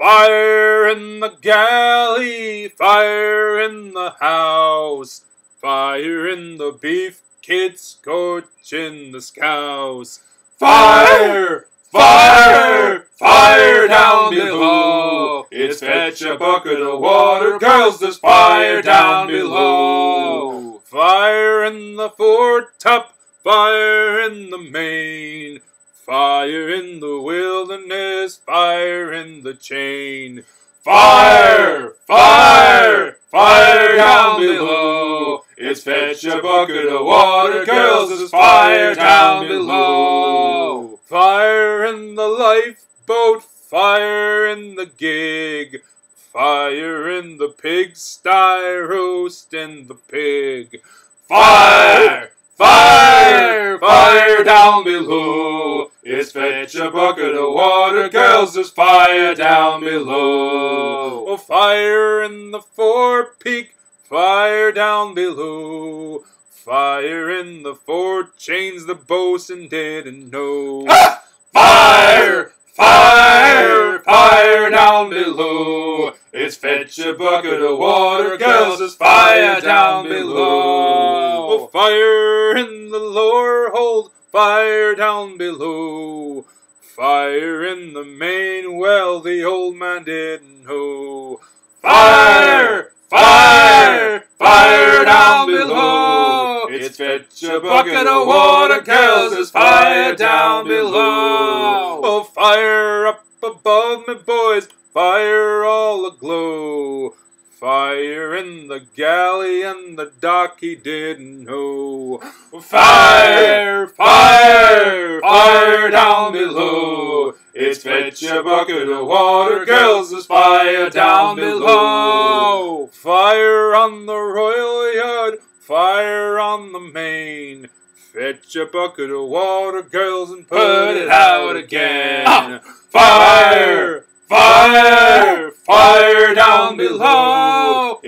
Fire in the galley, fire in the house, fire in the beef kid scorching the scouse. Fire! Fire! Fire down below! It's fetch a bucket of water, girls, there's fire down below! Fire in the foretop, fire in the main, fire in the wilderness, fire in the chain. Fire! Fire! Fire down below! It's fetch a bucket of water, girls, there's fire down below! Fire in the lifeboat, fire in the gig, fire in the pigsty, roasting the pig. Fire! Fire! Fire down below! It's fetch a bucket of water, girls, there's fire down below. Oh, fire in the forepeak, fire down below. Fire in the fore chains, the bosun didn't know. Ah! Fire! Fire! Fire down below! It's fetch a bucket of water, girls, there's fire down below. Fire in the lower hold, fire down below. Fire in the main well, the old man didn't know. Fire! Fire! Fire down below! It's fetch a bucket of water, girls, there's fire down below. Oh, fire up above me, boys, fire all aglow. Fire in the galley and the doc he didn't know. Fire, fire, fire down below. It's fetch a bucket of water, girls, there's fire down below. Fire on the royal yard, fire on the main. Fetch a bucket of water, girls, and put it out again. Ah! Fire! Fire!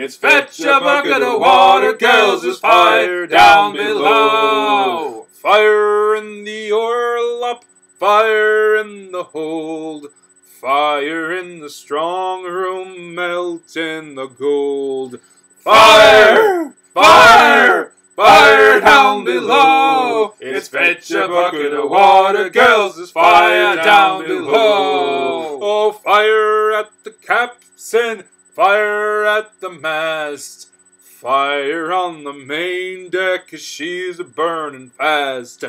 It's fetch a bucket of water, girls, there's fire down below! Fire in the orlop, fire in the hold, fire in the strong room, melting the gold. Fire! Fire! Fire down below! It's fetch a bucket of water, girls, there's fire down below! Oh, fire at the capstan, fire at the mast, fire on the main deck, 'cause she's a burning fast.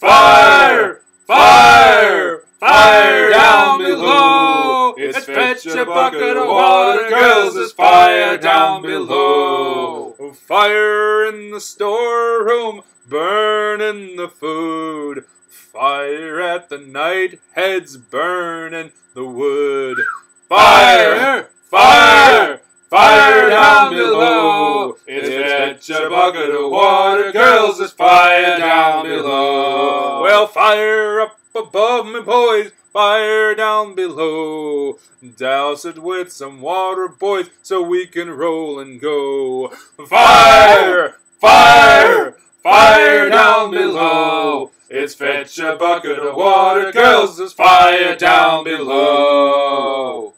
Fire! Fire! Fire down below! It's fetch a bucket of water, girls, there's fire down below! Fire in the storeroom, burning the food. Fire at the night heads, burning the wood. Fire! Fire! Fire down below! It's fetch a bucket of water, girls, there's fire down below. Well, fire up above me, boys, fire down below. Douse it with some water, boys, so we can roll and go. Fire! Fire! Fire down below! It's fetch a bucket of water, girls, there's fire down below.